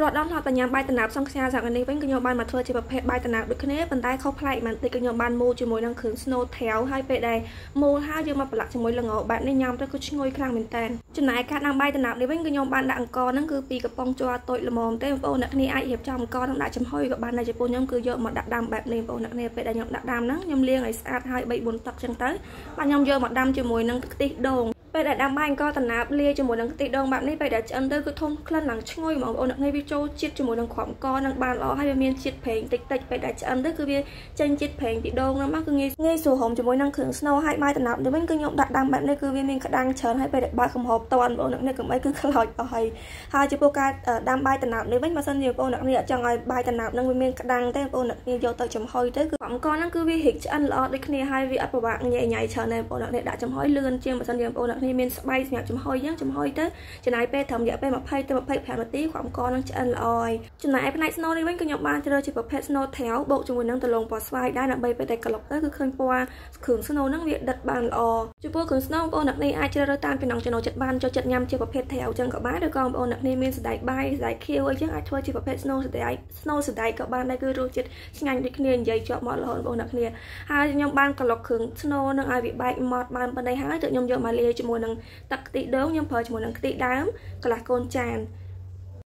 រត់ដល់ថតបញ្ញាបាយតំណាបសង្ខ្យាសាក់នេះវិញក៏ខ្ញុំបានមកធ្វើជាប្រភេទបាយតំណាបដូចគ្នាប៉ុន្តែខុសប្លែកបន្តិចក៏ខ្ញុំបានមូលជាមួយនឹងគ្រឿង snow ថែវហើយពេលដែលមូលហើយយើងមកប្រឡាក់ជាមួយល្ងបែបនេះញ៉ាំទៅគឺឈ្ងុយខ្លាំងមែនតើចំណែកការដាំបាយតំណាបនេះវិញក៏ខ្ញុំបានដាក់អង្ករហ្នឹងគឺពីកំប៉ុងជ័រតូចល្មមទេបងប្អូនអ្នកគ្នាអាចរៀបចំអង្ករនឹងដាក់ចំហុយក៏បានដែរចំពោះខ្ញុំគឺយកមកដាក់ដាំបែបនេះបងប្អូនអ្នកគ្នាពេលដែលខ្ញុំដាក់ដាំហ្នឹងខ្ញុំលាងឲ្យស្អាតហើយ3 4ទឹកចឹងទៅបាទខ្ញុំយកមកដាំជាមួយនឹងខ្ទិះដូង ពេលដែលដាំបាយអង្គតំណាបលាយជាមួយនឹងខ្ទិះដូងបែបនេះពេលដែលឆ្អិនទៅគឺធំក្លិនឡើងឈ្ងុយបងប្អូនអ្នកនេះវាចូលជាតិជាមួយនឹងគ្រាប់អង្គនឹងបានល្អហើយវាមានជាតិប្រេងតិចតិចពេលដែលឆ្អិនទៅគឺវាចេញជាតិប្រេងពីដូងហ្នឹងមកគឺងាយងាយស្រួលហុំជាមួយនឹងគ្រឿងស្នូហើយបាយតំណាបនេះវិញគឺខ្ញុំដាក់ដាំបែបនេះគឺវាមានក្តាំងច្រើនហើយពេលដែលបើកកំហបតន់បងប្អូនអ្នកនេះកុំអីគឺខ្លោចអស់ហើយហើយចំពោះការដាំបាយតំណាបនេះវិញបើសិនជាបងប្អូនអ្នកនេះអត់ចង់ឲ្យបាយតំណាបហ្នឹងវាមានក្តាំងទេបងប្អូនអ្នកនេះយកទៅចំហុយទៅគឺអង្គហ្នឹងគឺវារីកឆ្អិនល្អដូចគ្នាហើយវាអត់ពិបាកញ៉ៃញ៉ៃច្រើនទេបងប្អូនអ្នកនេះដាក់ចំហុយលឿនជាងបើសិនជាបងប្អូនអ្នកនេះមានស្បៃសម្រាប់ចំហុយអញ្ចឹងចំហុយទៅចំណាយពេលត្រឹមរយៈពេល20ទៅ25នាទីគ្រាប់កនឹងឆ្អិនល្អហើយចំណែកផ្នែកស្នូនេះវិញក៏ខ្ញុំបានជ្រើសជាប្រភេទស្នូថែវបូកជាមួយនឹងដលងពណ៌ស្វាយដែរដើម្បីពេលតែក្លុកទៅគឺឃើញពណ៌គ្រឿងស្នូហ្នឹងវាដិតបានល្អចំពោះគ្រឿងស្នូបងប្អូនអ្នកនេះអាចជ្រើសរើសតាមចំណង់ចំណូលចិត្តបានចូលចិត្តញ៉ាំជាប្រភេទថែវអញ្ចឹងក៏បានឬក៏បងប្អូនអ្នកនេះមានសណ្តែកបាយសណ្តែកខៀវអីចឹងអាចធ្វើជាប្រភេទស្នូសណ្តែកស្នូសណ្តែកក៏បានដែរគឺរសជាតិឆ្ងាញ់ដូចគ្នានិយាយជាប់មាត់រហូតបងប្អូនអ្នកគ្នាហើយខ្ញុំបានក្លុកគ្រឿងស្នូនឹងឲ្យវាបែកមាត់បានប៉ុណ្ណេះហើយទើបខ្ញុំយកមកលាយជាមួយនឹងទឹកខ្ទិះដូងខ្ញុំប្រើជាមួយនឹងខ្ទិះដើមកន្លះកូនចាន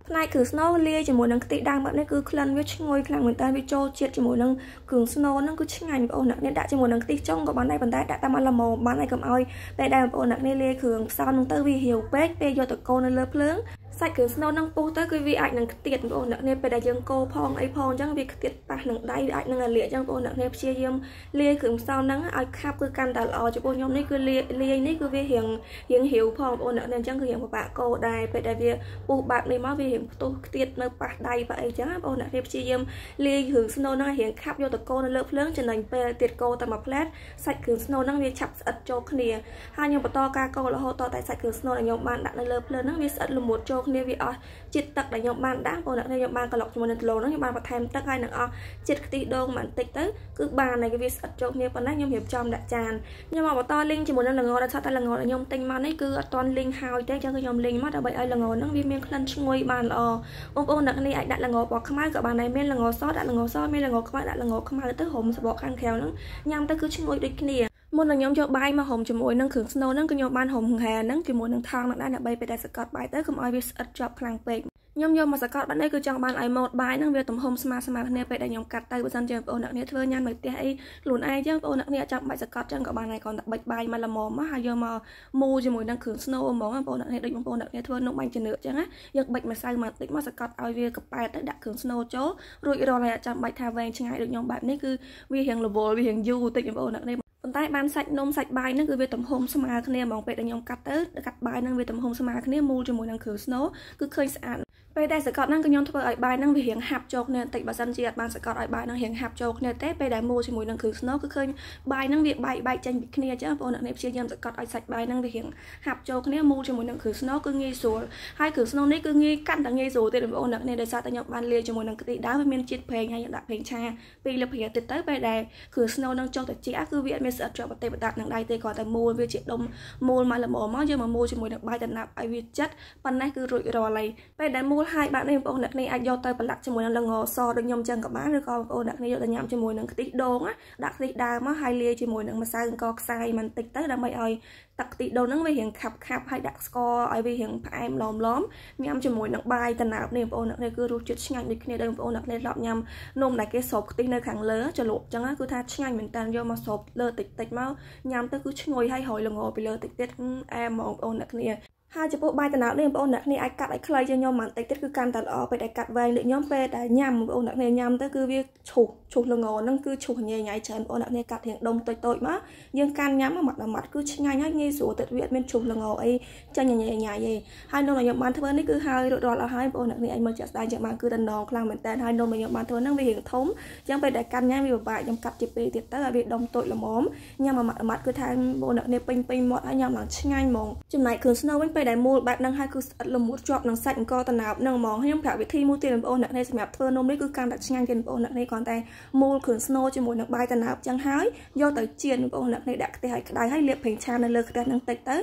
ផ្នែកគ្រឿងស្នូលាយជាមួយនឹងខ្ទិះដើមបែបនេះគឺក្លិនវាឈ្ងុយខ្លាំងមែនតើវាចូលជាតិជាមួយនឹងគ្រឿងស្នូហ្នឹងគឺឆ្ងាញ់បងប្អូនអ្នកនេះដាក់ជាមួយនឹងខ្ទិះចុងក៏បានដែរប៉ុន្តែដាក់តាមឲ្យល្មមបានហើយកុំឲ្យពេលដែលបងប្អូនអ្នកនេះលាយគ្រឿងផ្សំហ្នឹងទៅវារាវពេកពេលយកទៅកូរនៅលើភ្លើង សាច់គ្រឿងស្នូលនឹងពុះទៅគឺវាអាចនឹងខ្ទាតបងប្អូនអ្នកនេះពេលដែលយើងកូរផងអីផងអញ្ចឹងវាខ្ទាតប៉ះនឹងដៃវាអាចនឹងលាយអញ្ចឹងបងប្អូនអ្នកនេះព្យាយាមលាយគ្រឿងផ្សំហ្នឹងឲ្យខាប់គឺកាន់តែល្អចំពោះខ្ញុំនេះគឺលាយលាយនេះគឺវារៀងរៀងរាវផងបងប្អូនអ្នកនេះអញ្ចឹងគឺរៀងពិបាកកូរដែរពេលដែលវាពុះបែបនេះមកវារៀងផ្ទុះខ្ទាតនៅប៉ះដៃប៉ះអីអញ្ចឹងបងប្អូនអ្នកនេះព្យាយាមលាយគ្រឿងស្នូលហ្នឹងឲ្យរៀងខាប់យកទៅកូរនៅលើភ្លើងចំណេញពេលទៀតកូរតែមួយផ្លែតសាច់គ្រឿងស្នូលហ្នឹងវាឆាប់ស្អិតចូលគ្នាហើយខ្ញុំបន្តការកូររហូតតតែសាច់គ្រឿងស្នូលដែលខ្ញុំបានដាក់នៅលើភ្លើងហ្នឹងវាស្អិតល្មួតចូលគ្នាវាអស់ជាតិទឹកដែលខ្ញុំបានដាក់បងប្អូនខ្ញុំបានកន្លុកជាមួយនឹងគីឡូហ្នឹងខ្ញុំបានបន្ថែមទឹកហើយនឹងអស់ជាតិខ្ទិះដូងបន្តិចទៅគឺបានហើយវាស្អិតចូលគ្នាប៉ុណ្ណាខ្ញុំរៀបចំដាក់ចានខ្ញុំមកបន្តលីងជាមួយនឹងល្ងដែលថាតែល្ងដែលខ្ញុំទិញមកនេះគឺអត់ទាន់លីងហើយទេអញ្ចឹងគឺខ្ញុំលីងមកដើម្បីឲ្យល្ងហ្នឹងវាមានក្លិនឈ្ងុយបានល្អបងប្អូនអ្នកនេះអាចដាក់ល្ងពណ៌ខ្មៅក៏បានដែរមានល្ងសដាក់ល្ងសមានល្ងខ្មៅដាក់ល្ងខ្មៅទៅរុំសបកខាងក្រៅហ្នឹងញ៉ាំទៅគឺឈ្ងុយដូចគ្នា មុននឹងខ្ញុំយកបាយមកហុំជាមួយនឹងគ្រឿងស្នូលហ្នឹងគឺខ្ញុំបានហុំហែហ្នឹងជាមួយនឹងថង់ហ្នឹងដែរដើម្បីពេលដែលសកត់បាយទៅកុំឲ្យវាស្អិតជាប់ខ្លាំងពេកខ្ញុំយកមកសកត់បាត់នេះគឺចង់បានឲ្យម៉ូតបាយហ្នឹងវាទំហំស្មើស្មើគ្នាពេលដែលខ្ញុំកាត់ទៅបើសិនជាបងប្អូនអ្នកគ្នាធ្វើញ៉ាំនៅផ្ទះអីខ្លួនឯងចឹងបងប្អូនអ្នកគ្នាចាំបាច់សកត់ចឹងក៏បានដែរគ្រាន់តែបិចបាយមកល្មមមកហើយយកមកមូជាមួយនឹងគ្រឿងស្នូហ្មងបងប្អូនអ្នកគ្នាដូចបងប្អូនអ្នកគ្នាធ្វើនំបាញ់ជំនឿចឹងណាយើងបិចម្សៅមកតិចមកសកត់ឲ្យវាកប៉ែតទៅដាក់គ្រឿងស្នូចូលរួចរាល់ហើយចាំបាច់ថាវែងឆ្ងាយដូចខ្ញុំបែបនេះគឺវារៀងរវល់វារៀងយូរតិចបងប្អូនអ្នកគ្នា ប៉ុន្តែបានសាច់នំសាច់បាយហ្នឹងគឺវាទំហំស្មើគ្នាហ្មងពេលដែលខ្ញុំកាត់ទៅកាត់បាយហ្នឹងវាទំហំស្មើគ្នាមូលជាមួយនឹងគ្រឿងស្នូគឺឃើញស្អាត ពេលដែលសកត់ហ្នឹងក៏ខ្ញុំធ្វើឲ្យបាយហ្នឹងវារៀងហាប់ចូលគ្នាបន្តិចបើសិនជាអត់បានសកត់ឲ្យបាយហ្នឹងរៀងហាប់ចូលគ្នាទេពេលដែលមូលជាមួយនឹងគ្រឿងស្នូគឺឃើញបាយហ្នឹងវាបែកបែកចេញពីគ្នាអញ្ចឹងបងប្អូនអ្នកនេះព្យាយាមសកត់ឲ្យសាច់បាយហ្នឹងវារៀងហាប់ចូលគ្នាមូលជាមួយនឹងគ្រឿងស្នូគឺងាយស្រួលហើយគ្រឿងស្នូនេះគឺងាយកាន់តែងាយស្រួលទៀតបងប្អូនអ្នកនេះដោយសារតែខ្ញុំបានលាយជាមួយនឹងខ្ទិះដើមវាមានជាតិប្រេងហើយខ្ញុំដាក់ប្រេងឆាពីលព្រាទៀតទៅពេលដែលគ្រឿងស្នូហ្នឹងចុះត្រជាក់គឺវាអត់មានស្អិតជាប់ប្រទេសបដាប់នឹងដៃទេគ្រាន់តែមូលវាជាដុំមូលមកល្មមមកយើងមកមូលជាមួយនឹងបាយដំណាប់ឲ្យវាចិត្តប៉ុណ្ណេះគឺរួចរាល់ហើយពេលដែលមូលហើយបាទនេះបងប្អូនអ្នកនេះអាចយកទៅប្រឡាក់ជាមួយនឹងល្ងសដូចខ្ញុំចឹងក៏បានឬក៏បងប្អូនអ្នកនេះយកទៅញ៉ាំជាមួយនឹងខ្ទិះដូងដាក់ខ្ទិះដើមមកហើយលាយជាមួយនឹងម្សៅអង្គខ្សាយបន្តិចទៅដើម្បីឲ្យទឹកខ្ទិះដូងហ្នឹងវារៀងខាប់ខាប់ហើយដាក់ស្ករឲ្យវារៀងផ្អែមឡមឡមញ៉ាំជាមួយនឹងបាយតំណាបនេះបងប្អូនអ្នកនេះគឺរសជាតិឆ្ងាញ់ដូចគ្នាដូចបងប្អូនអ្នកនេះធ្លាប់ញ៉ាំនំដែលគេស្រូបខ្ទិះនៅខាងលើចលក់ចឹងគឺថាឆ្ងាញ់មែនតើយកមកស្រូបលើតិចតិចមកញ៉ាំទៅគឺឈ្ងុយហើយរយល្ងពីលើតិចទៀតអែមហ្មងបងប្អូនអ្នកគ្នា ហើយចំពោះបាយតំណោតនេះបងប្អូនអ្នកគ្នាអាចកាត់ឲ្យខ្លីជាងខ្ញុំបន្តិចទៀតគឺកាន់តែល្អពេលដែលកាត់វែងដូចខ្ញុំពេលដែលញ៉ាំបងប្អូនអ្នកគ្នាញ៉ាំទៅគឺវាឈូសឈូសល្ងហ្នឹងគឺឈូសញ៉ៃញ៉ៃច្រើនបងប្អូនអ្នកគ្នាកាត់រៀងដុំតូចតូចមកយើងកាន់ញ៉ាំមកដល់ម៉ាត់គឺឆ្ងាញ់ហើយងាយស្រួលទឹកវាអត់មានឈូសល្ងអីចាញ់ញ៉ៃញ៉ៃទេហើយនំដែលខ្ញុំបានធ្វើនេះគឺហើយរួចរាល់អស់ហើយបងប្អូនអ្នកគ្នាអាចមើលជាក់ស្ដែងចឹងបានគឺតំណងខ្លាំងមែនតើហើយនំដែលខ្ញុំបានធ្វើហ្នឹងវារៀងធំចឹងពេលដែលកាន់ញ៉ាំវាពិបាកខ្ញុំកាត់ជាពេលទៀតទៅឲ្យវាដុំតូចល្មមញ៉ាំមួយម៉ាត់ម៉ាត់គឺថាបងប្អូនអ្នកគ្នាពេញពេញមាត់ហើយញ៉ាំឡើងឆ្ងាញ់ហ្មងចំណែកគ្រឿងស្នូលវិញពេលដែលមូលបែបហ្នឹងហើយគឺស្អិតល្មួតជាប់នឹងសាច់អង្គតណើបហ្នឹងហ្មងខ្ញុំប្រាប់វិធីមួយទៀតបងប្អូនអ្នកនេះសម្រាប់ធ្វើនំនេះគឺកាន់តែឆ្ងាញ់ទៀតបងប្អូនអ្នកនេះគ្រាន់តែមូលគ្រឿងស្នូលជាមួយនឹងបាយតណើបចឹងហើយយកទៅចៀនបងប្អូនអ្នកនេះដាក់ខ្ទះឲ្យក្តៅហើយលាបប្រេងឆានៅលើខ្ទះហ្នឹងតិចទៅ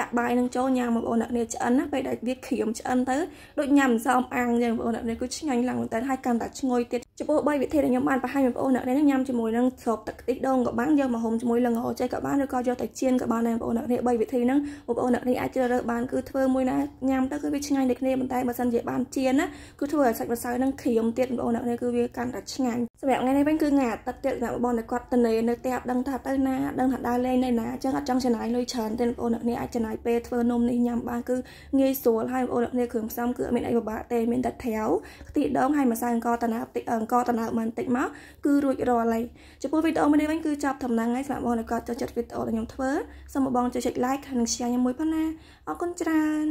ដាក់បាយនឹងចូលញ៉ាំបងប្អូនអ្នកនេះឆ្អិនណាពេលដែលវាក្រៀមឆ្អិនទៅដូចញ៉ាំសោមអាំងចឹងបងប្អូនអ្នកនេះគឺឆ្ងាញ់ឡើងមែនតើហើយកាន់តែឈ្ងុយទៀត ចំពោះ3វិធីដែលខ្ញុំបានបង្ហាញបងប្អូនអ្នកនេះញ៉ាំជាមួយនឹងស្រូបទឹកខ្ទិះដូងក៏បានយកមកហុំជាមួយល្ងចេកក៏បានឬក៏យកទៅចៀនក៏បានដែរបងប្អូនអ្នកនេះ3វិធីហ្នឹងបងប្អូនអ្នកនេះអាចជ្រើសរើសបានគឺធ្វើមួយណាញ៉ាំទៅគឺវាឆ្ងាញ់ដូចគ្នាប៉ុន្តែបើសិនជាបានចៀនណាគឺធ្វើឲ្យសាច់ម្សៅហ្នឹងក្រៀមទៀតបងប្អូនអ្នកនេះគឺវាកាន់តែឆ្ងាញ់ សម្រាប់ថ្ងៃនេះវិញគឺថ្ងៃអាទិត្យទៀតណាបងប្អូនដែលគាត់ទៅនៅនៅផ្ទះដឹងថាទៅណាដឹងថាដើរលេងនៅណាអញ្ចឹងអត់ចង់ចំណាយលុយច្រើនទេបងប្អូនអ្នកនេះអាចចំណាយពេលធ្វើនំនេះញ៉ាំបានគឺងាយស្រួលហើយបងប្អូនអ្នកនេះគ្រឿងផ្សំគឺអត់មានអីពិបាកទេមានតែត្រាវខ្ទិះដូងហើយម្សៅអង្គតណាតិចអង្គតណាបន្តិចមកគឺរួចរាល់ហើយចំពោះវីដេអូមួយនេះវិញគឺចាប់ដំណឹងហើយសម្រាប់បងដែលគាត់ចូលចិត្តវីដេអូដែលខ្ញុំធ្វើសូមបងជួយចុច like និង share ខ្ញុំមួយផងណាអរគុណច្រើន